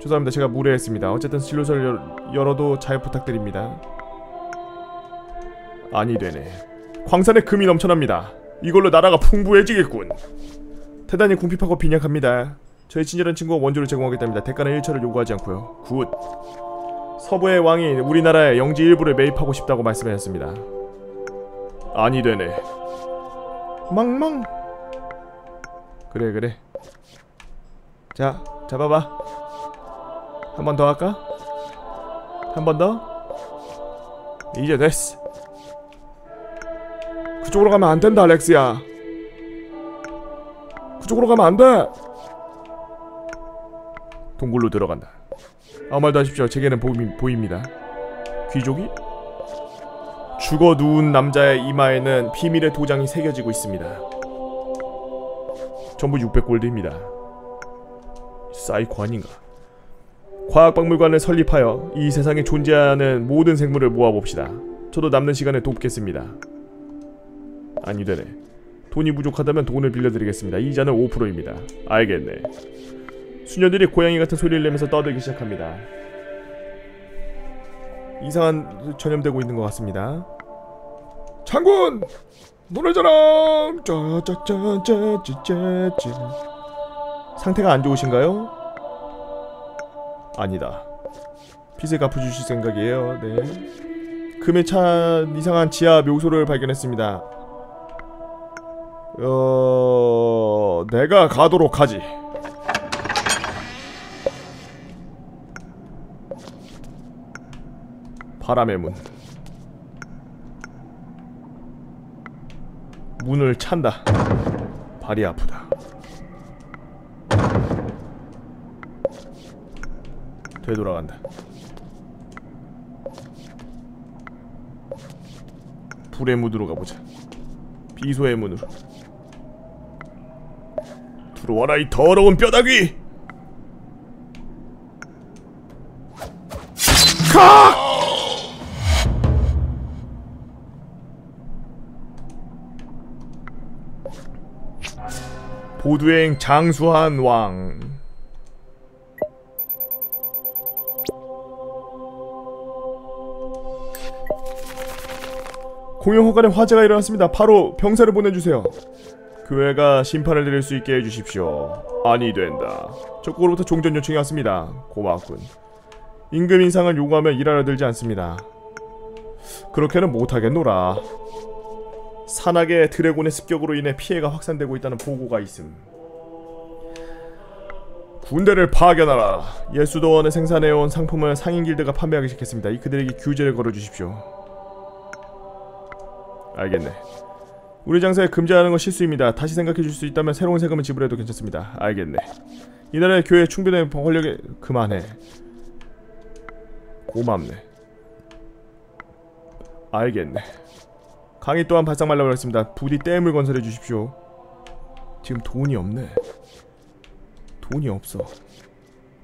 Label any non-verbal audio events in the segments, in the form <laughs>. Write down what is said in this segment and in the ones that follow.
죄송합니다. 제가 무례했습니다. 어쨌든 진로서를 열, 열어도 잘 부탁드립니다. 아니 되네. 광산에 금이 넘쳐납니다. 이걸로 나라가 풍부해지겠군. 대단히 궁핍하고 빈약합니다. 저희 친절한 친구가 원조를 제공하겠답니다. 대가는 일체 요구하지 않고요. Good. 서부의 왕이 우리나라의 영지 일부를 매입하고 싶다고 말씀하셨습니다. 아니 되네. 망망. 그래 그래. 자 잡아봐. 한 번 더 할까? 한 번 더? 이제 됐어. 그쪽으로 가면 안 된다, 알렉스야. 그쪽으로 가면 안 돼. 동굴로 들어간다. 아무 말도 하십시오. 제게는 보이, 보입니다. 귀족이? 죽어 누운 남자의 이마에는 비밀의 도장이 새겨지고 있습니다. 전부 600골드입니다. 사이코 아닌가? 과학박물관을 설립하여 이 세상에 존재하는 모든 생물을 모아봅시다. 저도 남는 시간에 돕겠습니다. 아니 되네. 돈이 부족하다면 돈을 빌려드리겠습니다. 이자는 5%입니다. 알겠네. 수녀들이 고양이 같은 소리를 내면서 떠들기 시작합니다. 이상한 전염되고 있는 것 같습니다. 장군! 노래자랑! 짜짜짜짜짜짜짜 상태가 안 좋으신가요? 아니다. 빚을 갚아주실 생각이에요. 네. 금에 찬 이상한 지하 묘소를 발견했습니다. 어... 내가 가도록 하지. 바람의 문. 문을 찬다. 발이 아프다. 되돌아간다. 불의 문으로 가보자. 비소의 문으로. 들어와라 이 더러운 뼈다귀! 가! 보두행 장수한 왕 공영 허관에 화재가 일어났습니다. 바로 병사를 보내주세요. 교회가 심판을 내릴 수 있게 해주십시오. 아니 된다. 적국으로부터 종전 요청이 왔습니다. 고맙군. 임금 인상을 요구하면 일하러 들지 않습니다. 그렇게는 못하겠노라. 산악의 드래곤의 습격으로 인해 피해가 확산되고 있다는 보고가 있음. 군대를 파견하라. 예수도원에 생산해온 상품을 상인 길드가 판매하기 시작했습니다. 이 그들에게 규제를 걸어주십시오. 알겠네. 우리 장사에 금지하는 건 실수입니다. 다시 생각해 줄 수 있다면 새로운 세금을 지불해도 괜찮습니다. 알겠네. 이 나라의 교회 충분한 권력에 그만해. 고맙네. 알겠네. 강의 또한 바싹 말라버렸습니다. 부디 댐을 건설해 주십시오. 지금 돈이 없네. 돈이 없어.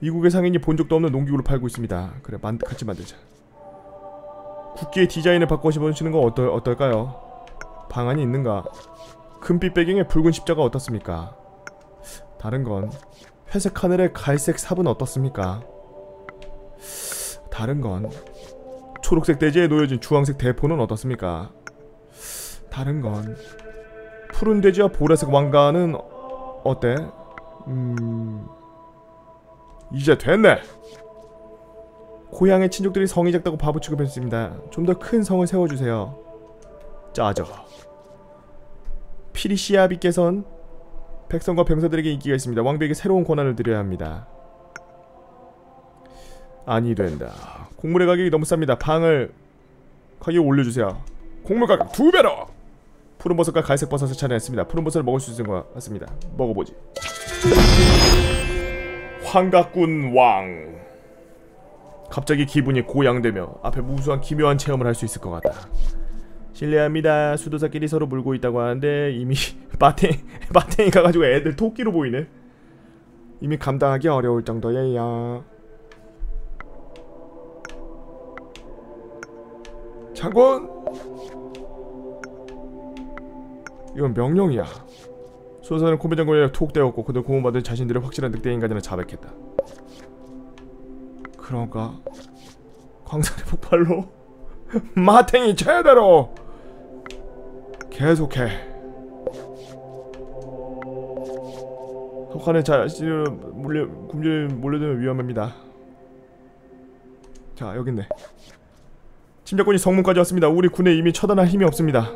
미국의 상인이 본 적도 없는 농기구를 팔고 있습니다. 그래, 만, 같이 만들자. 국기의 디자인을 바꿔보시는 건 어떨, 어떨까요? 방안이 있는가? 금빛 배경에 붉은 십자가 어떻습니까? 다른 건 회색 하늘에 갈색 삽은 어떻습니까? 다른 건 초록색 대지에 놓여진 주황색 대포는 어떻습니까? 다른 건 푸른 돼지와 보라색 왕관은 어때? 음... 이제 됐네! 고향의 친족들이 성이 작다고 바보 취급했습니다. 좀 더 큰 성을 세워주세요. 짜져. 피리시아비께선 백성과 병사들에게 인기가 있습니다. 왕비에게 새로운 권한을 드려야 합니다. 아니 된다. 곡물의 가격이 너무 쌉니다. 방을 가격 올려주세요. 곡물 가격 두 배로! 푸른 버섯과 갈색 버섯을 차례했습니다. 푸른 버섯을 먹을 수 있는 것 같습니다. 먹어보지. 환각군 왕. 갑자기 기분이 고양되며 앞에 무수한 기묘한 체험을 할 수 있을 것 같다. 실례합니다. 수도사끼리 서로 물고 있다고 하는데 이미 <laughs> 마탱 마탱이 가가지고 애들 토끼로 보이네. 이미 감당하기 어려울 정도예요. 장군! 이건 명령이야. 수호사는 코비 장군에 톡 떼었고 그들 고문받은 자신들의 확실한 늑대 인간들은 자백했다. 그런가? 광산의 폭발로 <laughs> 마탱이 제대로 계속해. 혹한의 자신을 몰려 굶주려 몰려들면 위험합니다. 자 여기 있네. 침략군이 성문까지 왔습니다. 우리 군에 이미 처단할 힘이 없습니다.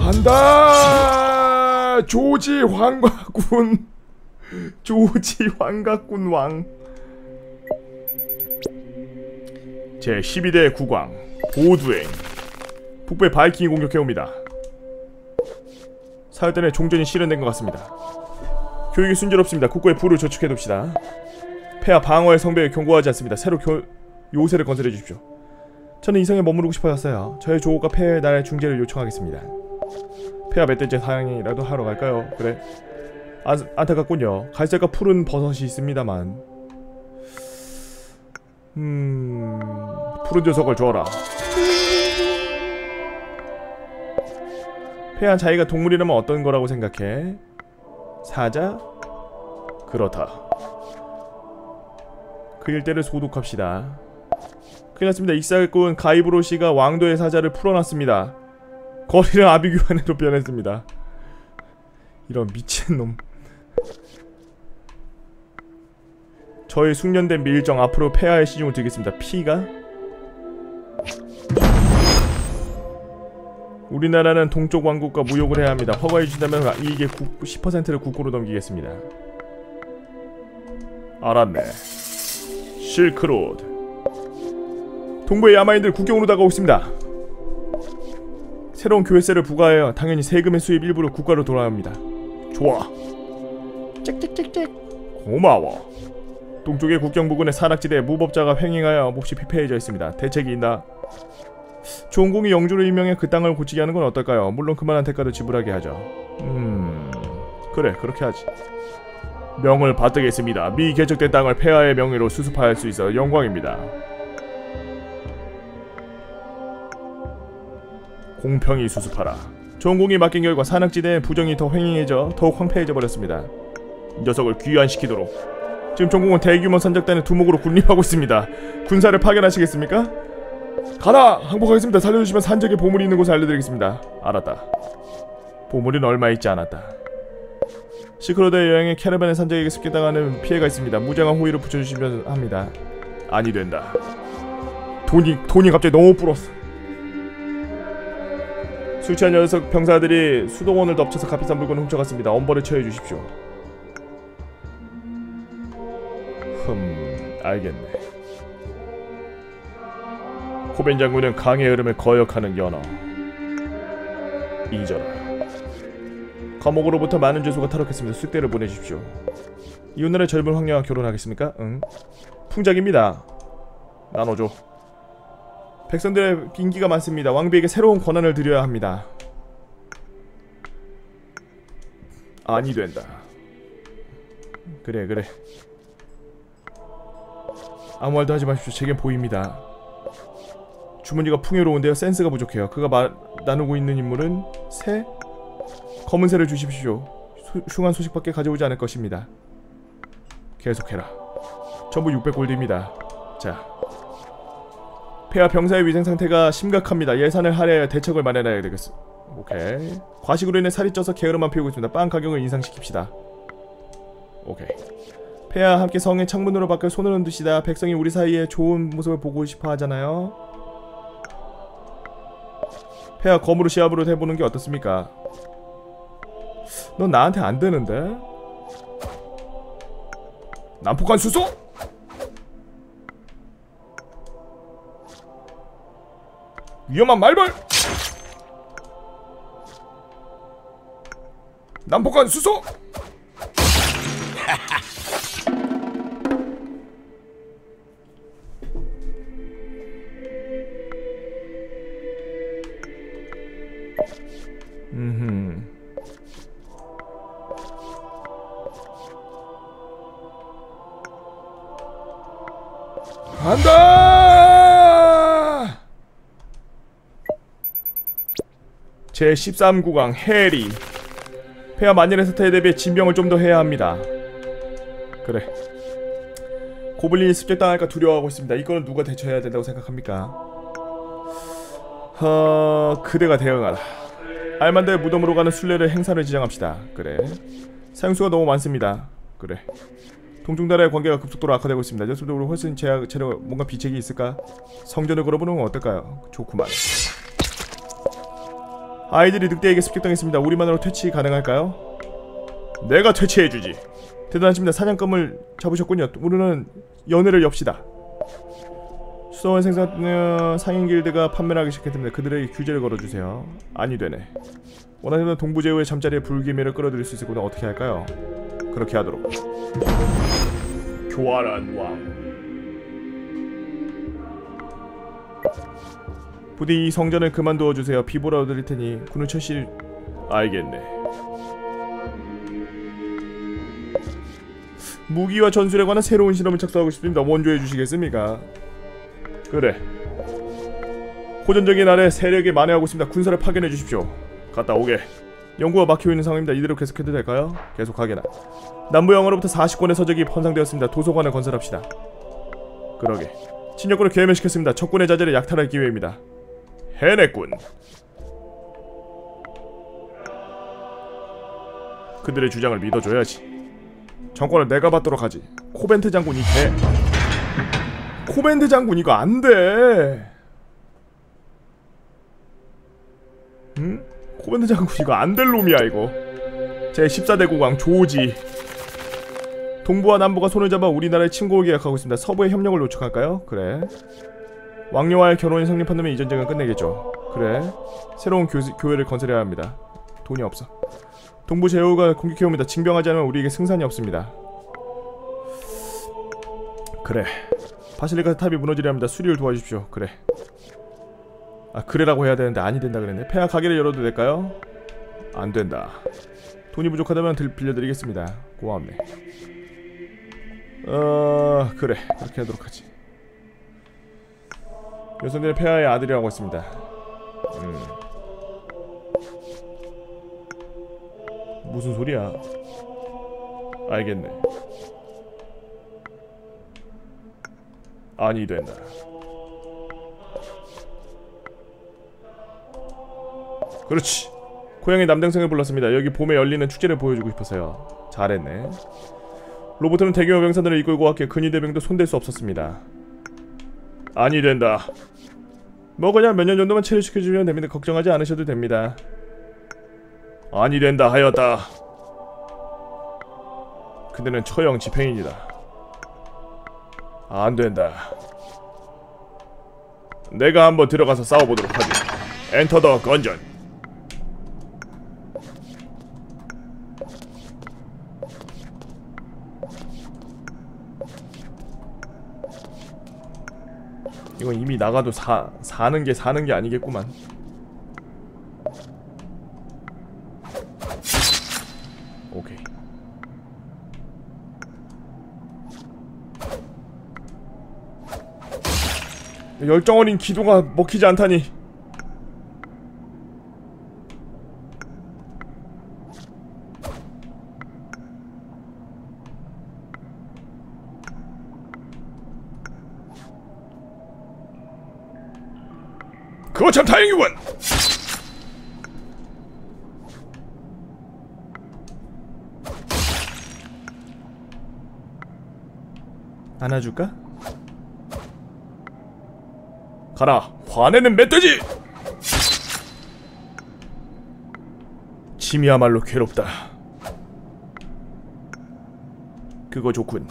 한다 조지 황가군 조지 황가군 왕. 제 12대 국왕 보두행 북부의 바이킹이 공격해옵니다. 사흘 에 종전이 실현된 것 같습니다. 교육이 순조롭습니다. 국고의 부를 저축해둡시다. 폐하 방어의 성배에 경고하지 않습니다. 새로 교... 요새를 건설해 주십시오. 저는 이성에 머무르고 싶어졌어요. 저의 조호가 폐하의 나라의 중재를 요청하겠습니다. 폐하 멧돼지 사냥이라도 하러 갈까요? 그래. 안, 안타깝군요. 갈색과 푸른 버섯이 있습니다만. 음... 푸른 녀석을 줘라. 폐하 자기가 동물이라면 어떤 거라고 생각해? 사자? 그렇다. 그 일대를 소독합시다. 큰일 났습니다. 익사꾼 가이브로 씨가 왕도의 사자를 풀어놨습니다. 거리를 아비규환으로 <laughs> 변했습니다. 이런 미친놈. 저의 숙련된 밀정 앞으로 폐하의 시중을 드리겠습니다. 피가? 우리나라는 동쪽 왕국과 무역을 해야 합니다. 허가해 주신다면 이익의 10%를 국고로 넘기겠습니다. 알았네. 실크로드. 동부의 야마인들 국경으로 다가오고 있습니다. 새로운 교회세를 부과하여 당연히 세금의 수입 일부로 국가로 돌아옵니다. 좋아. 찍찍찍찍. 고마워. 동쪽의 국경 부근의 산악지대에 무법자가 횡행하여 몹시 피폐해져 있습니다. 대책이 있나? 종공이 영주를 임명해 그 땅을 고치게 하는 건 어떨까요? 물론 그만한 대가도 지불하게 하죠. 음... 그래 그렇게 하지. 명을 받들겠습니다. 미 개척된 땅을 폐하의 명의로 수습할 수 있어 영광입니다. 공평히 수습하라. 종공이 맡긴 결과 산악지대의 부정이 더 횡행해져 더욱 황폐해져 버렸습니다. 녀석을 귀환시키도록 지금 종공은 대규모 선적단의 두목으로 군림하고 있습니다. 군사를 파견하시겠습니까? 가라! 항복하겠습니다. 살려주시면 산적에 보물이 있는 곳을 알려드리겠습니다. 알았다. 보물은 얼마 있지 않았다. 시크로드의 여행에 캐러밴의 산적에게 습격당하는 피해가 있습니다. 무장한 호의를 붙여주시면 합니다. 아니 된다. 돈이 돈이 갑자기 너무 불었어. 술 취한 녀석 병사들이 수동원을 덮쳐서 값비싼 물건을 훔쳐갔습니다. 엄벌에 처해 주십시오. 흠, 알겠네. 코벤 장군은 강의 흐름을 거역하는 연어. 잊어라. 감옥으로부터 많은 죄수가 탈옥했습니다. 숙대를 보내십시오. 이웃나라의 젊은 황녀와 결혼하겠습니까? 응. 풍작입니다. 나눠줘. 백성들의 인기가 많습니다. 왕비에게 새로운 권한을 드려야 합니다. 아니 된다. 그래 그래. 아무 말도 하지 마십시오. 제겐 보입니다. 주머니가 풍요로운데요. 센스가 부족해요. 그가 마, 나누고 있는 인물은 새? 검은 새를 주십시오. 수, 흉한 소식밖에 가져오지 않을 것입니다. 계속해라. 전부 600골드입니다. 자. 폐하 병사의 위생 상태가 심각합니다. 예산을 할애하여 대책을 마련해야 되겠어. 오케이. 과식으로 인해 살이 쪄서 게으름만 피우고 있습니다. 빵 가격을 인상시킵시다. 오케이. 폐하 함께 성의 창문으로 밖을 손을 흔드시다. 백성이 우리 사이에 좋은 모습을 보고 싶어 하잖아요. 폐하 검으로 시합으로 해보는 게 어떻습니까? 넌 나한테 안 되는데? 난폭한 수소? 위험한 말벌! 난폭한 수소! 제 13구강 해리 폐하 만년의 사태에 대비해 진병을 좀 더 해야 합니다. 그래. 고블린이 습격당할까 두려워하고 있습니다. 이거는 누가 대처해야 된다고 생각합니까? 어... 그대가 대응하라. 알만드의 무덤으로 가는 순례를 행사를 지정합시다. 그래. 사용수가 너무 많습니다. 그래. 동중나라의 관계가 급속도로 악화되고 있습니다. 연속적으로 훨씬 제약, 제로 뭔가 비책이 있을까? 성전을 걸어보는 건 어떨까요? 좋구만. 아이들이 늑대에게 습격당했습니다. 우리만으로 퇴치 가능할까요? 내가 퇴치해주지. 대단하십니다. 사냥감을 잡으셨군요. 우리는 연애를 엽시다. 수도원 생산 어, 상인 길드가 판매를 하기 시작했습니다. 그들에게 규제를 걸어주세요. 아니 되네. 원하는 동부 제후의 잠자리에 불기미를 끌어들일 수 있을 거다 어떻게 할까요? 그렇게 하도록. 교활한 왕. 부디 이 성전을 그만두어 주세요. 비보라 얻을 테니 군을 철실 알겠네. 무기와 전술에 관한 새로운 실험을 착수하고 싶습니다. 원조해 주시겠습니까? 그래. 호전적인 아래 세력이 만회하고 있습니다. 군사를 파견해 주십시오. 갔다 오게. 연구가 막히고 있는 상황입니다. 이대로 계속해도 될까요? 계속 하게나. 남부 영어로부터 40권의 서적이 편상되었습니다. 도서관을 건설합시다. 그러게.侵略군을 괴멸시켰습니다. 적군의 자질을 약탈할 기회입니다. 해냈군. 그들의 주장을 믿어줘야지. 정권을 내가 받도록 하지. 코벤트 장군 이 개 코벤트 장군 이거 안 돼. 응? 코벤트 장군 이거 안 될 놈이야 이거. 제 14대 국왕 조지. 동부와 남부가 손을 잡아 우리나라의 침공을 계획하고 있습니다. 서부의 협력을 요청할까요? 그래. 왕녀와의 결혼이 성립한다면 이 전쟁은 끝내겠죠. 그래. 새로운 교, 교회를 건설해야 합니다. 돈이 없어. 동부 제후가 공격해옵니다. 징병하지 않으면 우리에게 승산이 없습니다. 그래. 바실리카 탑이 무너지려 합니다. 수리를 도와주십시오. 그래. 아 그래라고 해야 되는데 아니 된다 그랬네. 폐하 가게를 열어도 될까요? 안 된다. 돈이 부족하다면 들 빌려드리겠습니다. 고맙네. 어 그래 그렇게 하도록 하지. 여성들의 폐하의 아들이라고 했습니다. 음. 무슨 소리야? 알겠네. 아니 된다. 그렇지. 고양이 남동생을 불렀습니다. 여기 봄에 열리는 축제를 보여주고 싶어서요. 잘했네. 로봇은 대규모 병사들을 이끌고 왔기에 근위대병도 손댈 수 없었습니다. 아니 된다. 뭐 그냥 몇 년 정도만 체류시켜주면 됩니다. 걱정하지 않으셔도 됩니다. 아니 된다 하였다. 그대는 처형 집행입니다. 안 된다. 내가 한번 들어가서 싸워보도록 하지. 엔터 더 건전. 이건 이미 나가도 사, 사는 게 사는 게 아니겠구만. 오케이. 열정 어린 기도가 먹히지 않다니. 그거 참 다행이군. 안아줄까? 가라 화내는 멧돼지 짐이야말로 괴롭다 그거 좋군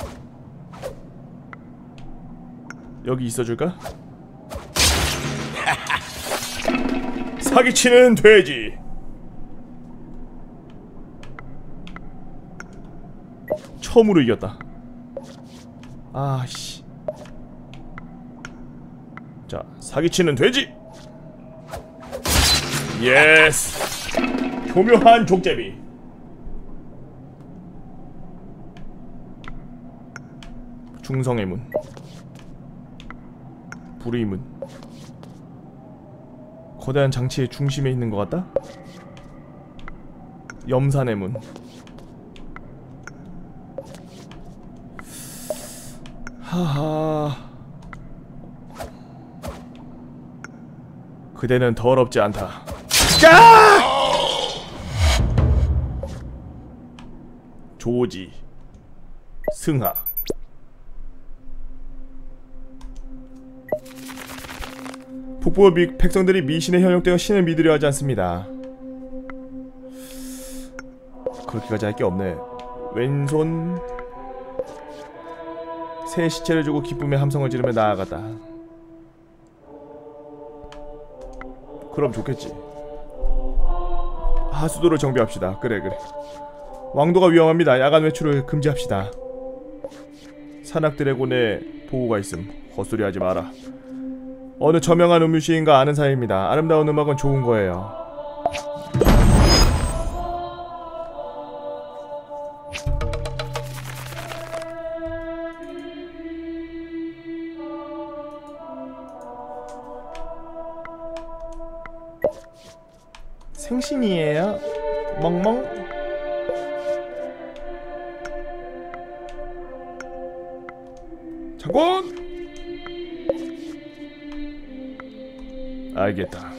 여기 있어줄까? 사기치는 돼지 처음으로 이겼다 아씨 자, 사기치는 돼지. Yes. 교묘한 족제비. 중성의 문. 불의 문. 거대한 장치의 중심에 있는 것 같다? 염산의 문. 하하 그대는 더럽지 않다 까! 조지 승하 북부 미, 백성들이 미신에 현혹되어 신을 믿으려 하지 않습니다. 그렇게까지 할 게 없네. 왼손. 새 시체를 주고 기쁨의 함성을 지르며 나아갔다. 그럼 좋겠지. 하수도를 정비합시다. 그래 그래. 왕도가 위험합니다. 야간 외출을 금지합시다. 산악 드래곤의 보호가 있음. 헛소리 하지 마라 어느 저명한 음유시인가 아는 사이입니다. 아름다운 음악은 좋은 거예요. 생신이에요? 멍멍? 장군 알겠다.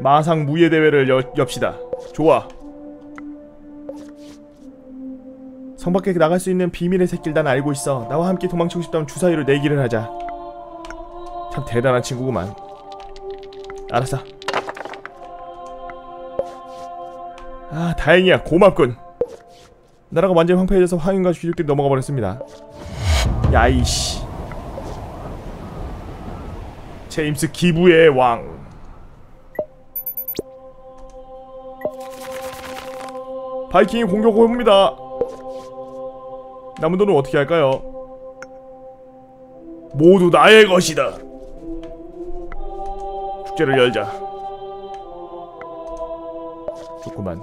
마상 무예 대회를 여, 엽시다. 좋아. 성 밖에 나갈 수 있는 비밀의 새길 난 알고 있어. 나와 함께 도망치고 싶다면 주사위로 내기를 하자. 참 대단한 친구구만. 알았어. 아 다행이야. 고맙군. 나라가 완전히 황폐해져서 황인과 귀족들이 넘어가 버렸습니다. 야이씨 제임스 기부의 왕. 바이킹이 공격 해봅니다. 남은 돈은 어떻게 할까요? 모두 나의 것이다. 축제를 열자. 좋구만.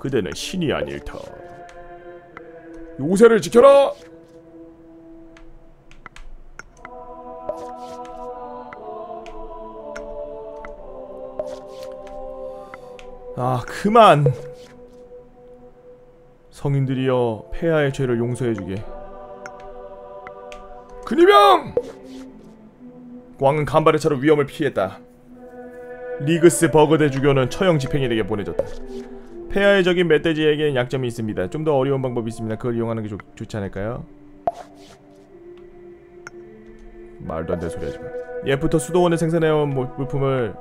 그대는 신이 아닐 터. 요새를 지켜라 아 그만. 성인들이여 폐하의 죄를 용서해주게. 근위병! 왕은 간발의 차로 위험을 피했다. 리그스 버그대 주교는 처형 집행인에게 보내졌다. 폐하의 적인 멧돼지에게는 약점이 있습니다. 좀 더 어려운 방법이 있습니다. 그걸 이용하는 게 좋, 좋지 않을까요? 말도 안 되는 소리 하지마. 예부터 수도원에 생산해온 물- 물품을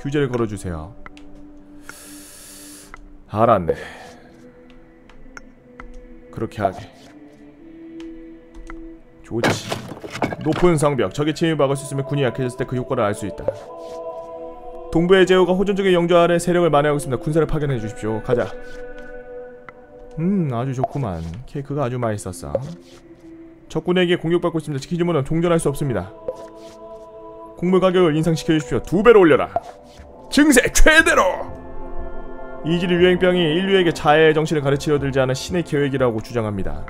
규제를 걸어주세요 알았네. 그렇게 하게. 좋지. 높은 성벽. 적의 침입을 막을 수 있으면 군이 약해졌을 때 그 효과를 알 수 있다. 동부의 제후가 호전적인 영조 아래 세력을 만회하고 있습니다. 군사를 파견해 주십시오. 가자. 음, 아주 좋구만. 케이크가 아주 맛있었어. 적군에게 공격받고 있습니다. 지키지 못하면 종전할 수 없습니다. 곡물 가격을 인상시켜 주십시오. 두 배로 올려라. 증세 최대로. 이질 유행병이 인류에게 자해의 정신을 가르치려 들지 않은 신의 계획이라고 주장합니다.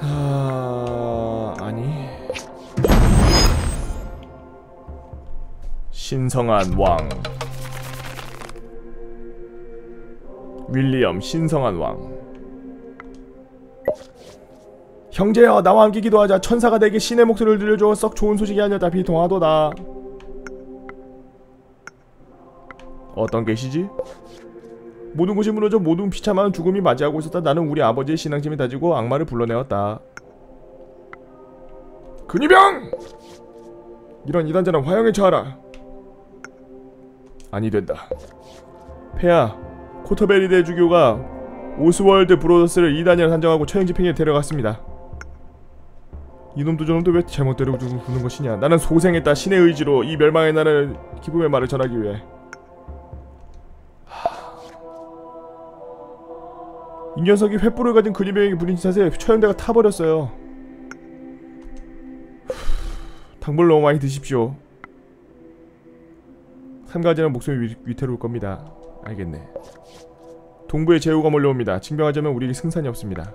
아... 아니... 신성한 왕. 윌리엄 신성한 왕. 형제여 나와 함께 기도하자. 천사가 내게 신의 목소리를 들려줘 썩 좋은 소식이 아니었다. 비통하도다 어떤 계시지? 모든 곳이 무너져 모든 비참한 죽음이 맞이하고 있었다. 나는 우리 아버지의 신앙심이 다지고 악마를 불러내었다. 근위병! 이런 이단자는 화형에 처하라. 아니 된다. 폐하, 코터베리 대주교가 오스월드 브로더스를 이단이라 산정하고 처형 집행에 데려갔습니다. 이놈도 저놈도 왜 잘못대로 두는 것이냐? 나는 소생했다. 신의 의지로 이 멸망의 날을 기쁨의 말을 전하기 위해. 이 녀석이 횃불을 가진 근위병에게 부린 탓에 처형대가 타버렸어요. 당벌 너무 많이 드십시오. 삼가지는 목숨이 위, 위태로울 겁니다. 알겠네. 동부의 제후가 몰려옵니다. 징병하자면 우리에게 승산이 없습니다.